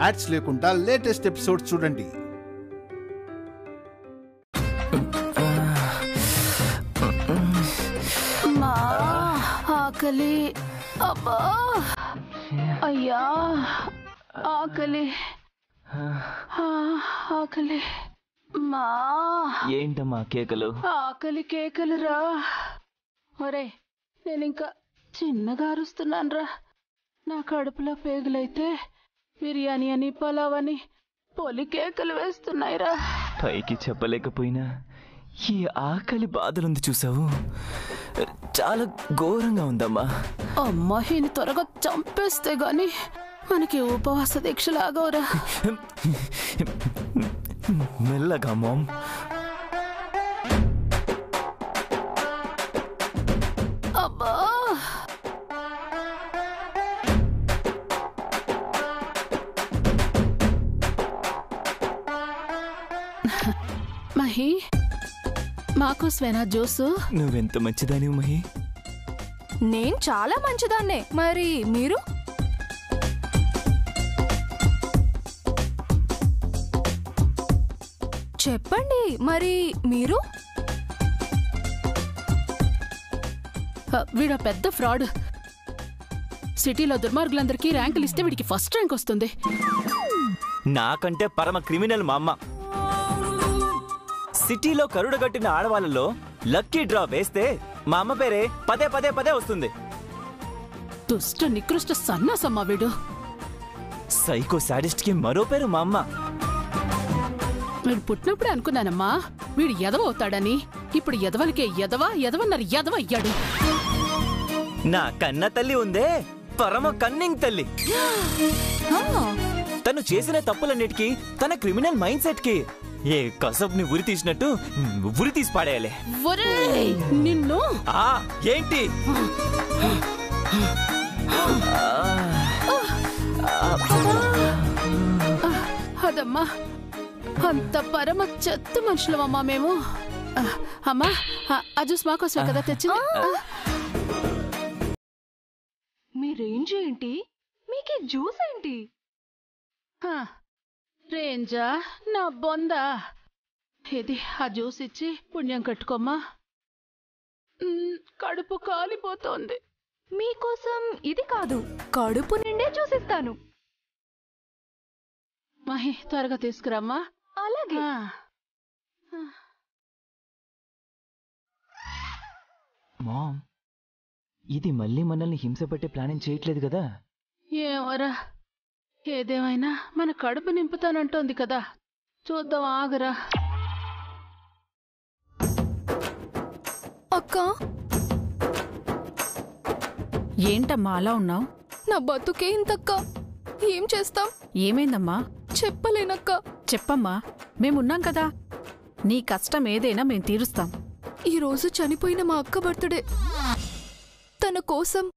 Ads లేకుండా latest episode చూడండి. మా ఆకలి. అబ్బా. అయ్యా. ఆకలి. ఆ, ఆకలి. మా. ఏంటమ్మా కేకలు? ఆకలి కేకలురా. ఒరే నేను ఇంకా చిన్నగా అరుస్తున్నాను రా నా కడుపులో పేగులైతే బిర్యానీ అని పలావ్ అని పొలి కేకలు వేస్తున్నాయిరా. పైకి చెప్పలేకపోయినా ఈ ఆకలి బాధలుంది చూసావు? చాలా ఘోరంగా ఉందమ్మా. అమ్మా ఈయన త్వరగా చంపేస్తే గాని మనకి ఉపవాస దీక్షలాగోరా మెల్లగా మామ్. మాకు స్వెనా జ్యూసు నువ్వెంత మంచిదానివి మహి? నేను చాలా మంచిదాన్నే. మరి మీరు? చెప్పండి మరి మీరు? వీడు పెద్ద ఫ్రాడ్. సిటీలో దుర్మార్గులందరికీ ర్యాంకులు ఇస్తే వీడికి ఫస్ట్ ర్యాంక్ వస్తుంది. నాకంటే పరమ క్రిమినల్ మా అమ్మ. సిటీలో కరుడగట్టిన ఆడవాళ్ళలో లక్కీ డ్రా వేస్తే మా అమ్మ పేరే పదే పదే పదే వస్తుంది. దుష్ట నికృష్ట సన్నాసమ్మా వీడు. సైకో సాడిస్ట్కి మరో పేరు మా అమ్మ. వీడు పుట్టినప్పుడే అనుకున్నానమ్మా వీడు ఎదవ అవుతాడని. ఇప్పుడు ఎదవలకే ఎదవ ఎదవన్నారు ఎదవ అయ్యాడు. నా కన్న తల్లి ఉందే పరమ కన్నింగ్ తల్లి. తను చేసిన తప్పులన్నిటికీ తన క్రిమినల్ మైండ్ సెట్కి ఏ కసబ్ని ఉరి తీసినట్టు ఉరి తీసి పాడేయాలి. ఒరేయ్ నిన్ను? ఆ ఏంటి? అదమ్మా అంత పరమ చెత్త మనుషులమమ్మా మేము? అమ్మా ఆ, జ్యూస్ మాకోసమే కదా తెచ్చింది? మీ రేంజ్ ఏంటి మీకు జ్యూస్ ఏంటి. రేంజా నా బొందా. ఇది ఆ జ్యూస్ ఇచ్చి పుణ్యం కట్టుకోమ్మా. కడుపు కాలిపోతోంది. మీకోసం ఇది కాదు కడుపు నిండే చూసిస్తాను మహి త్వరగా తీసుకురామ్మా. అలాగే. మామ్ ఇది మళ్ళీ మనల్ని హింస పెట్టే ప్లానింగ్ చేయట్లేదు కదా? ఏమోరా ఏదేమైనా మన కడుపు నింపుతానంటోంది కదా. చూద్దాం ఆగరా. అక్క? ఏంటమ్మా అలా ఉన్నావు? నా బతుకే ఇంతక్క. ఏం చేస్తాం? ఏమైందమ్మా? చెప్పలేనక్క. చెప్పమ్మా మేమున్నాం కదా. నీ కష్టం ఏదైనా మేం తీరుస్తాం. ఈ రోజు చనిపోయిన మా అక్క బర్త్డే. తన కోసం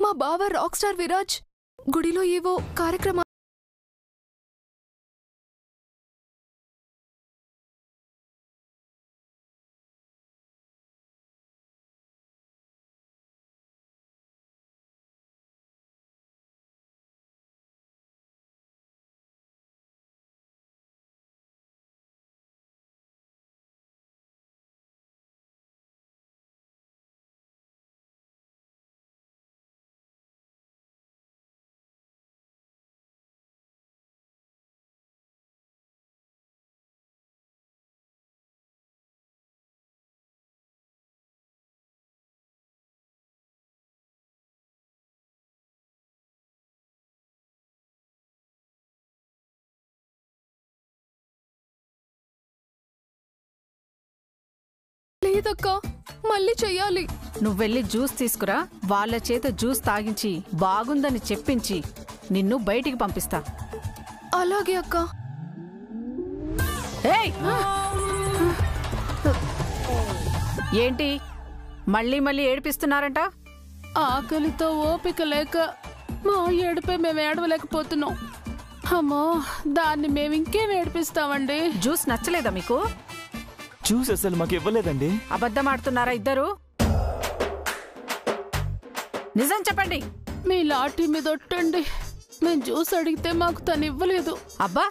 మా బావ రాక్ స్టార్ విరాజ్ గుడిలో ఏవో కార్యక్రమా లేదక్క మళ్ళీ చెయ్యాలి. నువ్వెళ్ళి జ్యూస్ తీసుకురా. వాళ్ళ చేత జ్యూస్ తాగించి బాగుందని చెప్పించి నిన్ను బయటికి పంపిస్తా. అలాగే అక్క! ఏంటి? మళ్ళీ మళ్ళీ ఏడిపిస్తున్నారంట? ఆకలితో ఓపిక లేక మా ఏడుపై మేము ఏడవలేకపోతున్నాం. అమ్మో దాన్ని మేము ఇంకేం ఏడిపిస్తామండి? జ్యూస్ నచ్చలేదా మీకు? చూసి అసలు మాకు ఇవ్వలేదండి. అబద్ధమాడుతున్నారా ఇద్దరు? నిజం చెప్పండి. మీ లాఠీ మీద ఒట్టండి. మేము జ్యూస్ అడిగితే మాకు తను ఇవ్వలేదు. అబ్బా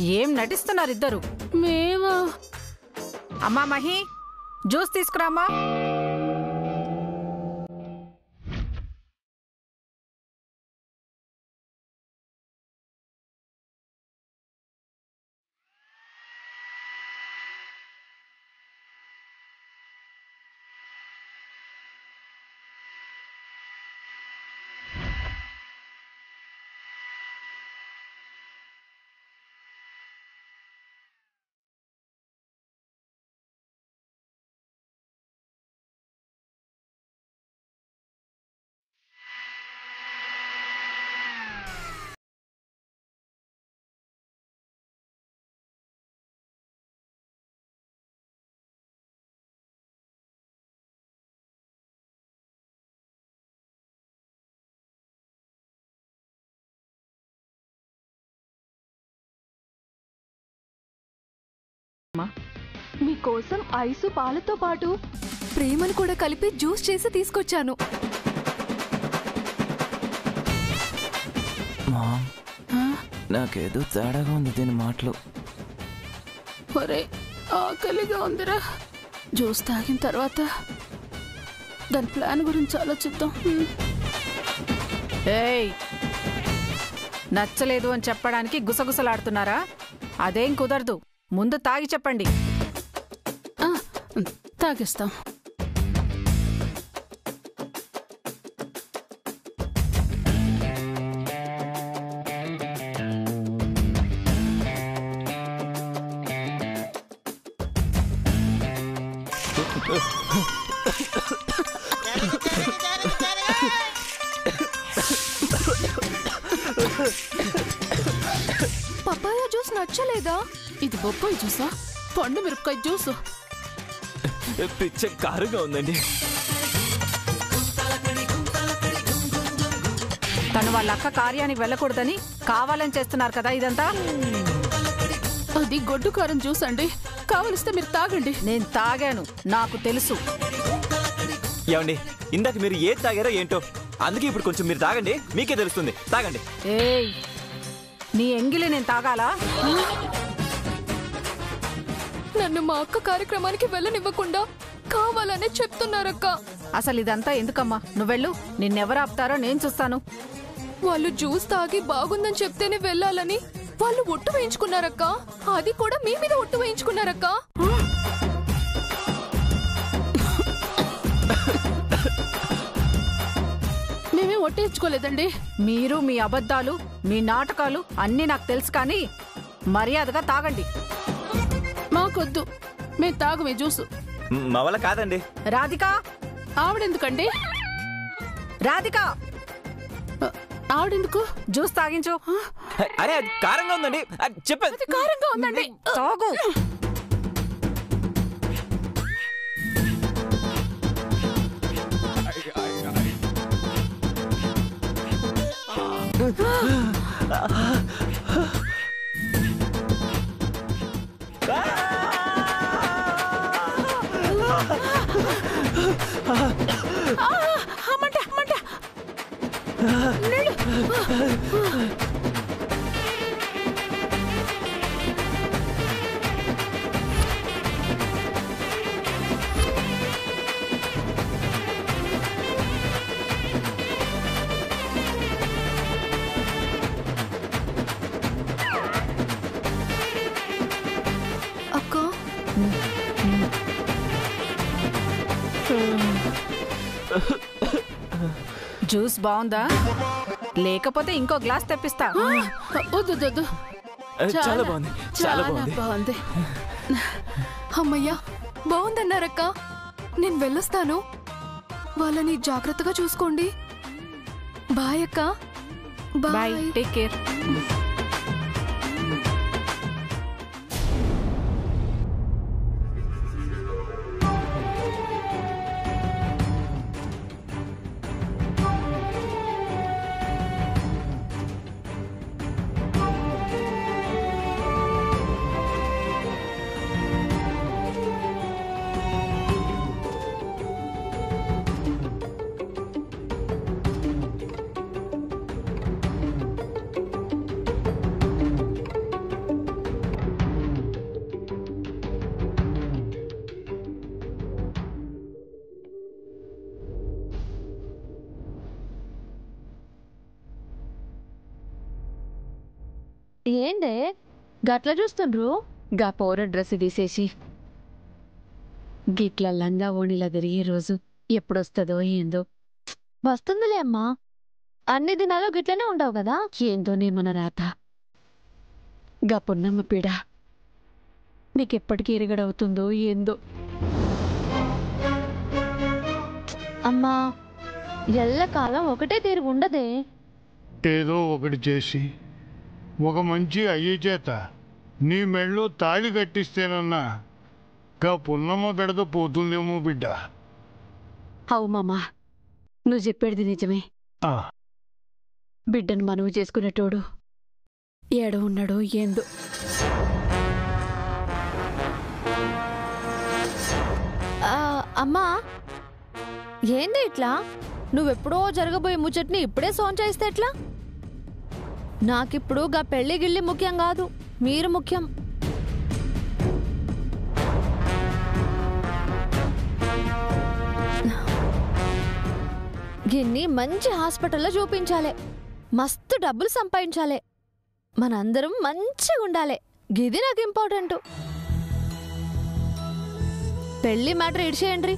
ఏం నటిస్తున్నారు ఇద్దరు? మేమా? అమ్మా మహి జ్యూస్ తీసుకురామ్మా. మీకోసం ఐసు పాలతో పాటు ప్రేమను కూడా కలిపి జ్యూస్ చేసి తీసుకొచ్చాను. నాకేదో తేడాగా ఉంది దీని మాటలు. ఒరే ఆకలిగా ఉందిరా. జ్యూస్ తాగిన తర్వాత దాని ప్లాన్ గురించి ఆలోచిద్దాం. ఏయ్ నచ్చలేదు అని చెప్పడానికి గుసగుసలాడుతున్నారా? అదేం కుదరదు. ముందు తాగి చెప్పండి. తాగిస్తాం. పపాయ జ్యూస్ నచ్చలేదా? ఇది బొప్పాయి జ్యూసా? పండు మిరపకాయ జ్యూసు. పిచ్చ కారుగా ఉందండి. తను వాళ్ళ అక్క కార్యానికి వెళ్ళకూడదని కావాలని చేస్తున్నారు కదా ఇదంతా? అది గొడ్డు కారం జ్యూస్ అండి. కావలిస్తే మీరు తాగండి. నేను తాగాను నాకు తెలుసు. ఏమండి ఇందాక మీరు ఏది తాగారో ఏంటో? అందుకే ఇప్పుడు కొంచెం మీరు తాగండి మీకే తెలుస్తుంది. తాగండి. ఏయ్ నీ ఎంగిలి నేను తాగాలా? నన్ను మా అక్క కార్యక్రమానికి వెళ్ళనివ్వకుండా కావాలనే చెప్తున్నారక్క. అసలు ఇదంతా ఎందుకమ్మా? నువ్వెళ్ళు నిన్నెవరు ఆపుతారో నేను చూస్తాను. వాళ్ళు జ్యూస్ తాగి బాగుందని చెప్తేనే వెళ్ళాలని వాళ్ళు ఒట్టు వేయించుకున్నారక్క. అది కూడా మీ మీద ఒట్టు వేయించుకున్నారక్క. మేమేం ఒట్టేయించుకోలేదండి మీరు మీ అబద్ధాలు మీ నాటకాలు అన్నీ నాకు తెలుసు కానీ మర్యాదగా తాగండి. మాకొద్దు మేము తాగమే జ్యూసు. మ్, మా వల్ల కాదండి. రాధిక? ఆవిడెందుకండి? రాధిక! ఆవిడెందుకు? జ్యూస్ తాగించు. అరే అది కారంగా ఉందండి. అది చెప్పేది కారంగా ఉందండి. తాగు. అమ్మంట అమ్మంట అక్క జ్యూస్ బాగుందా? లేకపోతే ఇంకో గ్లాస్ తెప్పిస్తా. వద్దు చాలా బాగుంది చాలా బాగుంది. అమ్మయ్యా బాగుందన్నారక్క. నేను వెళ్ళొస్తాను. వాళ్ళని జాగ్రత్తగా చూసుకోండి. బాయ్ అక్క. బాయ్ బాయ్ టేక్ కేర్ ఏందే? గట్ల చూస్తుండ్రు? గా పౌర డ్రెస్ తీసేసి. గిట్ల లంగా ఓణిలా తిరిగే రోజు ఎప్పుడొస్తుందో ఏందో. వస్తుందిలే అమ్మా. అన్ని దినాలు గిట్లనే ఉండవు కదా? ఏందో నీ మన రాత. గా పున్నమ్మ పీడ. నీకెప్పటికీ ఎరగడవుతుందో ఏందో. అమ్మా ఎల్లకాలం ఒకటే తీరు ఉండదే. ఏదో ఒకటి చేసి ఒక మంచి అయ్యే చేత నీ మెళ్ళో తాళి కట్టిస్తేనన్నా గా పున్నమ్మ బెడద పోతుందేమో బిడ్డ. అవు మామా నువ్వు చెప్పేది నిజమే. ఆ, బిడ్డను మనవు చేసుకునేటోడు ఏడ ఉన్నాడో ఏందో. అమ్మా ఏంది ఇట్లా? నువ్వెప్పుడో జరగబోయే ముచ్చట్ని ఇప్పుడే సోంచేస్తే ఎట్లా? నాకిప్పుడు గా పెళ్ళి గిళ్ళి ముఖ్యం కాదు. మీరు ముఖ్యం. గిన్ని మంచి హాస్పిటల్లో చూపించాలి. మస్తు డబ్బులు సంపాదించాలి. మనందరం మంచిగా ఉండాలి. గిది నాకు ఇంపార్టెంట్. పెళ్ళి మ్యాటర్ ఇడిచేయండి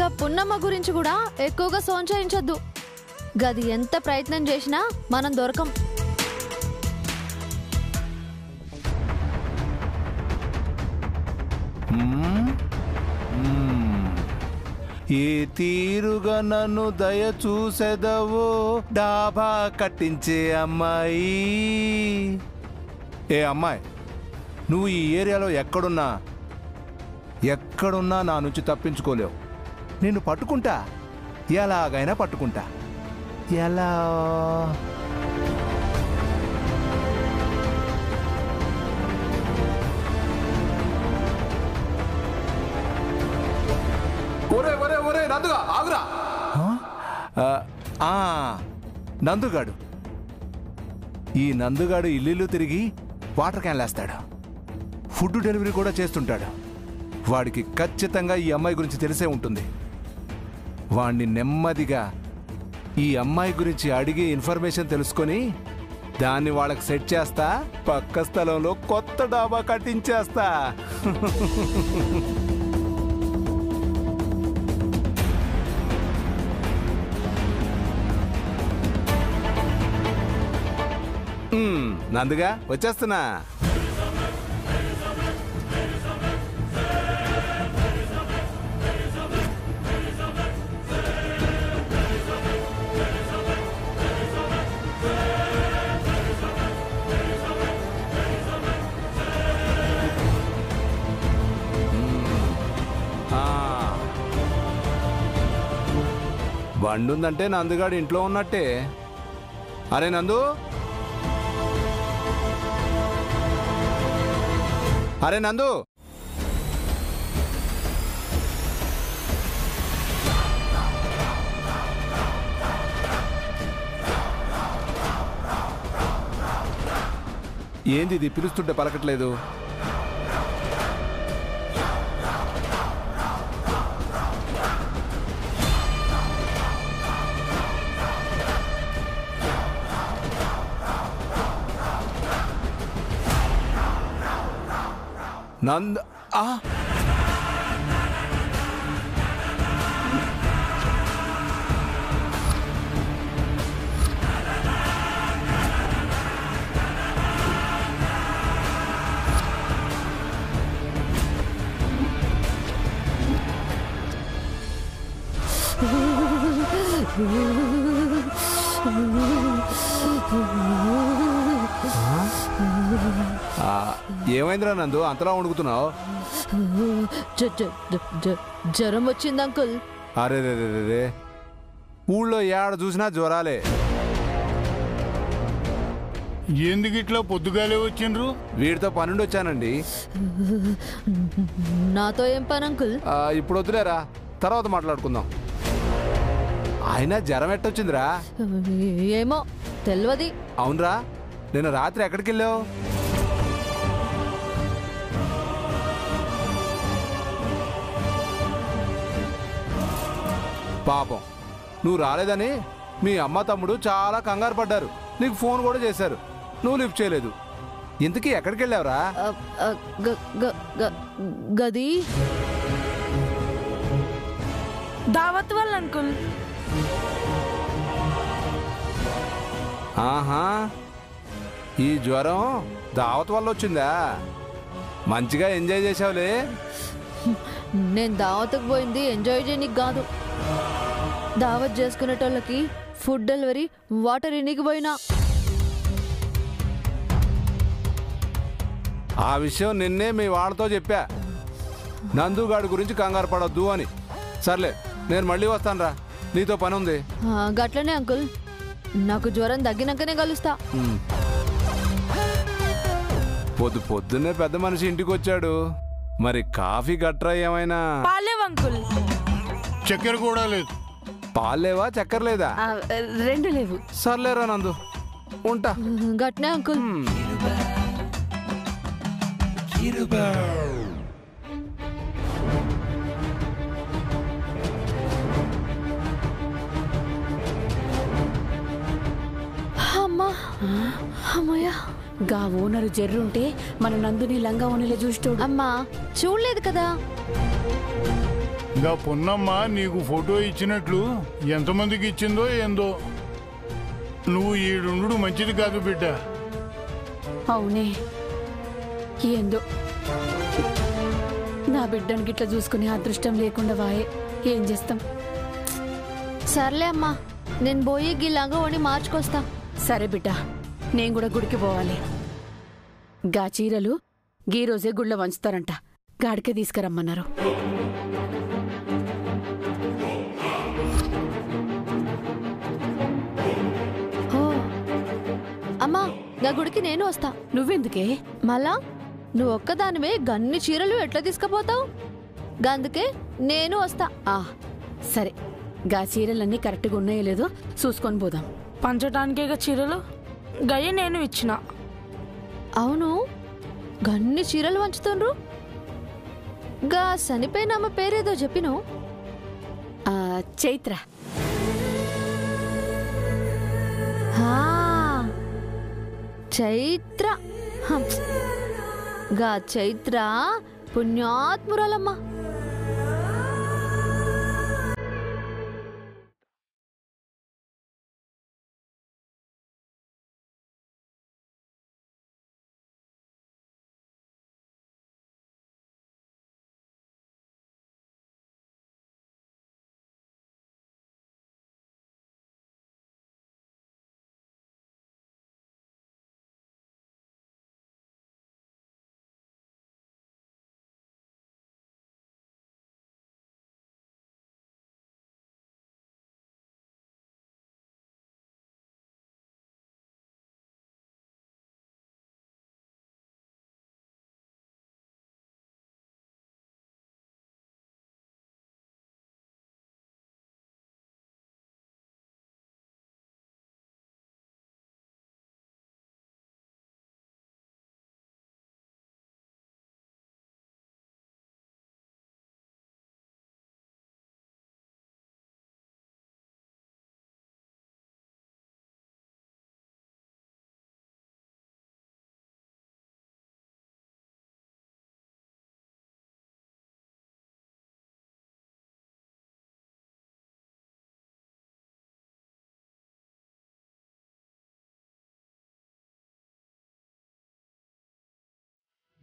గా పున్నమ్మ గురించి కూడా ఎక్కువగా సోంచాయించొద్దు. గది ఎంత ప్రయత్నం చేసినా మనం దొరకం. ఏ తీరుగా నన్ను దయ చూసెదవో డాబా కట్టించే అమ్మాయి. ఏ అమ్మాయి నువ్వు ఈ ఏరియాలో ఎక్కడున్నా? ఎక్కడున్నా నా నుంచి తప్పించుకోలేవు. నేను పట్టుకుంటా? ఎలాగైనా పట్టుకుంటా. ఎలా ఒరే ఒరే ఒరే నందుగా ఆగురా. ఆ, నందుగాడు. ఈ నందుగాడు ఇల్లు తిరిగి వాటర్ క్యాన్ లేస్తాడు ఫుడ్ డెలివరీ కూడా చేస్తుంటాడు. వాడికి ఖచ్చితంగా ఈ అమ్మాయి గురించి తెలిసే ఉంటుంది. వాణ్ణి నెమ్మదిగా ఈ అమ్మాయి గురించి అడిగి ఇన్ఫర్మేషన్ తెలుసుకొని దాన్ని వాళ్ళకి సెట్ చేస్తా పక్క స్థలంలో కొత్త డాబా కట్టించేస్తా. నందుగా వచ్చేస్తున్నా. బండి ఉందంటే నందుగాడు ఇంట్లో ఉన్నట్టే. అరే నందు. అరే నందు. ఏంది ఇది పిలుస్తుంటే పలకట్లేదు? నంద్ ఆ ఆ, ఏమైందిరా నందు? అంతలా వణుకుతున్నావు? జ- జ్వరం వచ్చింది అంకుల్. అరే రే రే రే రే. ఊళ్ళో ఏడ చూసినా జ్వరాలే. ఎందుకు ఇట్లా పొద్దుగాలే వచ్చిండ్రు? వీడితో పనుండి వచ్చానండి. నాతో ఏం పని అంకుల్? ఆ, ఇప్పుడు వద్దులేరా. తర్వాత మాట్లాడుకుందాం. ఆయన జ్వరం ఎట్టొచ్చిందిరా? ఏమో తెలియదు అవునరా. నిన్న రాత్రి ఎక్కడికి వెళ్ళావు పాపం. నువ్వు రాలేదని మీ అమ్మ తమ్ముడు చాలా కంగారు పడ్డారు. నీకు ఫోన్ కూడా చేశారు. నువ్వు లిఫ్ట్ చేయలేదు. ఇంతకీ ఎక్కడికి వెళ్ళావురా గది? దావత్ వల్ల అంకుల్. ఆహా. ఈ జ్వరం దావత్ వల్ల వచ్చిందా? మంచిగా ఎంజాయ్ చేసావులే నేను దావత్కు పోయింది ఎంజాయ్ చేయనీకి కాదు. దావత్ చేసుకునేటోళ్ళకి ఫుడ్ డెలివరీ వాటర్ పోయినా ఆ విషయం నిన్నే మీ వాళ్ళతో చెప్పా. నందుగాడి గురించి కంగారు పడొద్దు అని. సర్లే నేను మళ్ళీ వస్తానురా. నీతో పని ఉంది. ఆ, గట్లనే అంకుల్. నాకు జ్వరం తగ్గినాకనే కలుస్తా. పొద్దు పొద్దున్నే పెద్ద మనిషి ఇంటికి వచ్చాడు మరి కాఫీ గట్రా ఏమైనా? పాలేవ్ అంకుల్. చక్కెర కూడా లేదు. పాలేవా చక్కెర లేదా ఆ, రెండు లేవు. సర్లేరా నందు ఉంటా. గట్నే అంకుల్. ఉమ్. అమ్మా. అమ్మయ్యా. గా ఓనరు జర్రుంటే మన నందుని లంగా ఓనిలో చూస్తోడు అమ్మా చూడలేదు కదా. ఇంకా పున్నమ్మ నీకు ఫోటో ఇచ్చినట్లు ఎంతమందికి ఇచ్చిందో ఏందో. నువ్వు ఈడుండు మంచిది కాదు బిడ్డ. అవునే. ఏందో. నా బిడ్డను గిట్ల చూసుకునే అదృష్టం లేకుండా వాయే. ఏం చేస్తాం? సర్లే అమ్మా నేను పోయి గిలాగా వండి మార్చుకొస్తా. సరే బిడ్డ నేను కూడా గుడికి పోవాలి. గా చీరలు గీ రోజే గుళ్ళ వంచుతారంట. గాడికే తీసుకురమ్మన్నారు. అమ్మా గా గుడికి నేను వస్తా. నువ్వెందుకే? మళ్ళా? నువ్వు ఒక్కదానివే గన్ని చీరలు ఎట్లా తీసుకుపోతావు? గందుకే నేను వస్తా. ఆ. సరే గా చీరలన్నీ కరెక్ట్గా ఉన్నాయో లేదో చూసుకొని పోదాం. పంచటానికేగా చీరలు? గయ్య నేను ఇచ్చిన. అవును? గన్ని చీరలు వంచుతుండ్రు? గా చనిపోయిన అమ్మ పేరేదో చెప్పిను? ఆ, చైత్ర. చైత్ర. గా చైత్ర పుణ్యాత్మురాలమ్మా.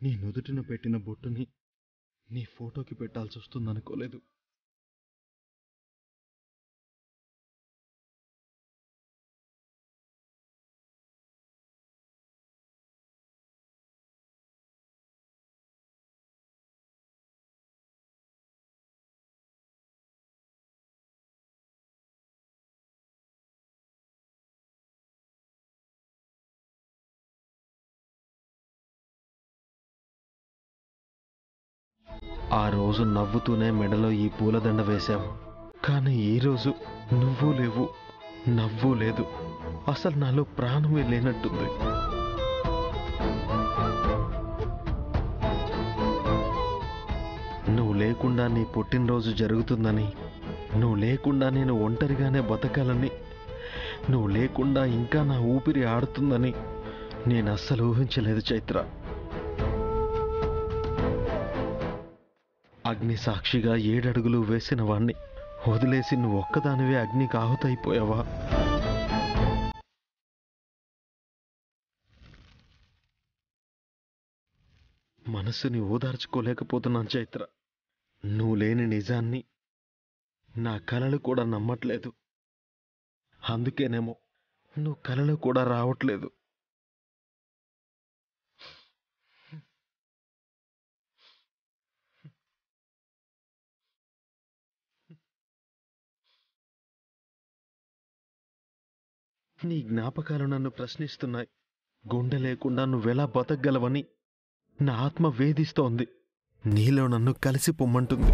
నీ నుదుటిన పెట్టిన బొట్టుని నీ ఫోటోకి పెట్టాల్సి వస్తుందనుకోలేదు ఆ రోజు నవ్వుతూనే మెడలో ఈ పూలదండ వేశాం కానీ ఈరోజు నువ్వు లేవు నవ్వు లేదు. అసలు నాలో ప్రాణమే లేనట్టుంది. నువ్వు లేకుండా నీ పుట్టినరోజు జరుగుతుందని నువ్వు లేకుండా నేను ఒంటరిగానే బతకాలని నువ్వు లేకుండా ఇంకా నా ఊపిరి ఆడుతుందని నేను అస్సలు ఊహించలేదు చైత్ర. అగ్ని సాక్షిగా ఏడడుగులు వేసిన వాణ్ణి. వదిలేసి నువ్వు ఒక్కదానివే అగ్నికి ఆహుతైపోయావా? మనసుని ఓదార్చుకోలేకపోతున్నాను చైత్ర. నువ్వు లేని నిజాన్ని నా కలలు కూడా నమ్మట్లేదు. అందుకేనేమో నువ్వు కళలు కూడా రావట్లేదు. నీ జ్ఞాపకాలు నన్ను ప్రశ్నిస్తున్నాయి. గుండె లేకుండా నువ్వెలా బతకగలవని నా ఆత్మ వేధిస్తోంది. నీలో నన్ను కలిసి పొమ్మంటుంది.